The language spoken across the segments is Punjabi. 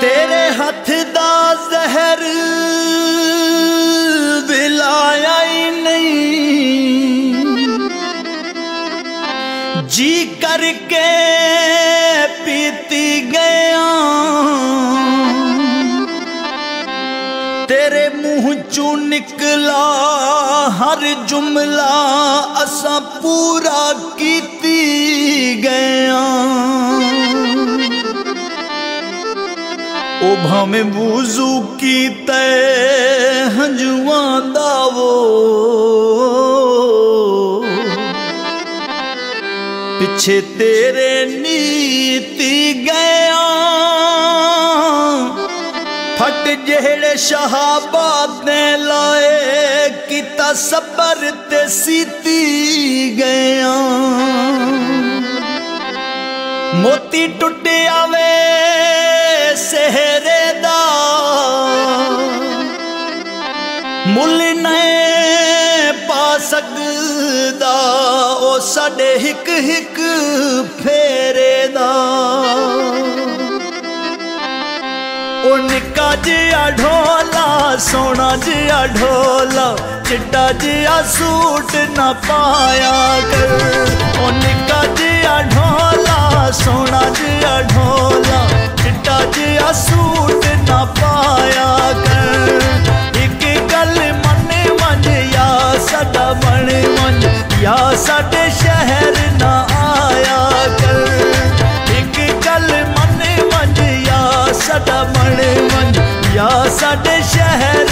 ਤੇਰੇ ਹੱਥ ਦਾ ਜ਼ਹਿਰ ਦਿਲਾਇਆ ਹੀ ਨਹੀਂ। ਜੀ ਕਰਕੇ ਪੀਤੀ ਗਿਆ ਤੇਰੇ ਮੂੰਹ ਚੋਂ ਨਿਕਲਾ ਹਰ ਜੁਮਲਾ, ਅਸਾਂ ਪੂਰਾ ਕੀਤੀ ਗਿਆ ਉਹ ਭਾਵੇਂ ਵੂਜ਼ੂ ਕੀਤੇ ਹੰਝੂਆਂ ਦਾ ਵੋ ਪਿੱਛੇ ਤੇਰੇ ਨੀਤੀ ਗਿਆ ਫਟ ਜਿਹੜੇ ਸ਼ਹਾਬਾਦ ਨੇ ਲਾਏ ਕੀਤਾ ਸਬਰ ਤੇ ਸੀਤੀ ਗਿਆ ਮੋਤੀ ਟੁੱਟਿਆ ਵੇ ਸਾਡੇ ਹਿੱਕ ਹਿੱਕ ਫੇਰੇ ਦਾ ਉਹ ਨਿੱਕਾ ਜਿਹਾ ਢੋਲਾ ਸੋਨਾ ਜਿਹਾ ਢੋਲਾ, ਚਿੱਟਾ ਜਿਹਾ ਸੂਟ ਨਾ ਪਾਇਆ ਕਰ। ਉਹ ਨਿੱਕਾ ਜਿਹਾ ਢੋਲਾ ਸੋਨਾ ਜਿਹਾ ਢੋਲਾ, ਚਿੱਟਾ ਜਿਹਾ ਸੂਟ ਨਾ ਪਾਇਆ ਕਰ। ਇੱਕ ਗੱਲ ਮਨ ਮੰਨ ਯਾ ਸਾਡਾ ਬਣ ਮੰਨ ਯਾ ਸਾਡੇ ਸਾਡੇ ਸ਼ਹਿਰ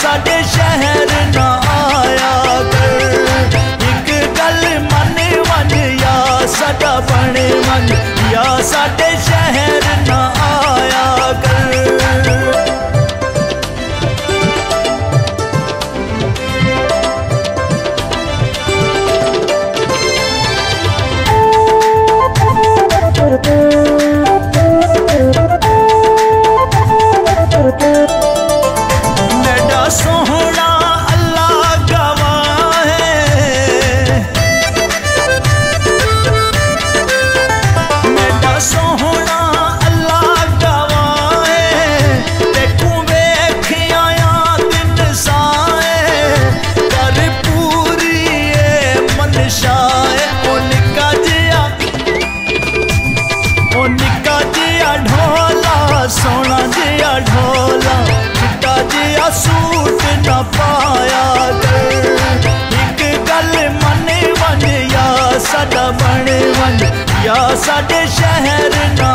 ਸਾਡੇ ਸੂਟ ਨਾ ਪਾਇਆ ਕਰ ਇੱਕ ਗੱਲ ਮੰਨ ਮੰਨ ਯਾ ਸਾਡਾ ਬਣ ਮੰਨ ਯਾ ਸਾਡੇ ਸ਼ਹਿਰ ਨਾ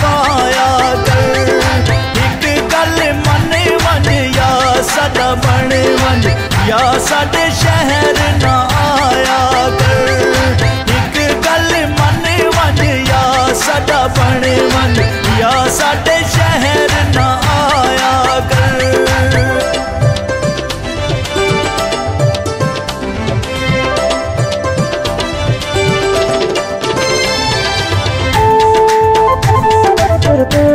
ਪਾਇਆ ਕਰ ਇੱਕ ਗੱਲ ਮੰਨ ਵਨ ਯਾ ਸਾਡਾ ਬਣ ਯਾ ਸਾਡੇ ਸ਼ਹਿਰ ਨਾ ਆਇਆ ਕਰ ਇੱਕ ਗੱਲ ਮੰਨ ਵੰਜ ਜਾਂ ਸਾਡਾ ਬਣ ਵਨ ਯਾ ਸਾਡੇ ਸ਼ਹਿਰ ਨਾ better.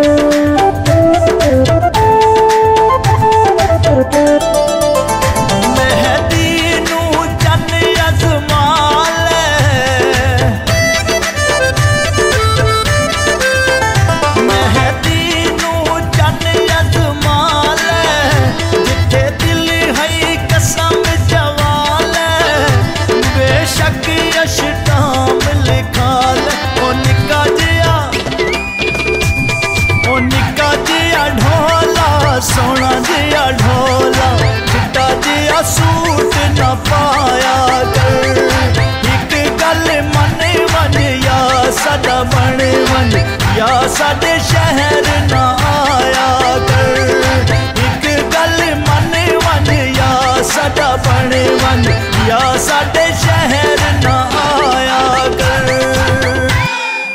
ਵੰਜ ਸਾਡੇ ਸ਼ਹਿਰ